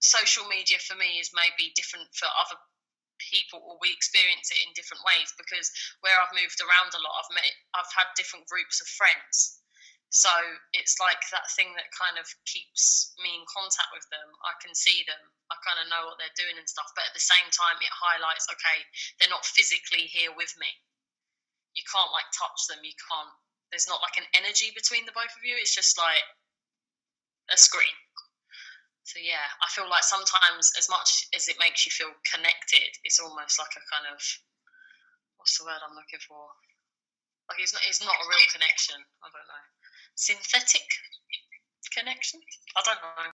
social media for me is maybe different for other people or we experience it in different ways because where I've moved around a lot I've met I've had different groups of friends. So it's like that thing that kind of keeps me in contact with them. I can see them. I kind of know what they're doing and stuff but at the same time it highlights okay they're not physically here with me. You can't like touch them. You can't there's not like an energy between the both of you. It's just like a screen yeah, I feel like sometimes, as much as it makes you feel connected, it's almost like a kind of what's the word I'm looking for? Like it's not, it's not a real connection. I don't know. Synthetic connection. I don't know.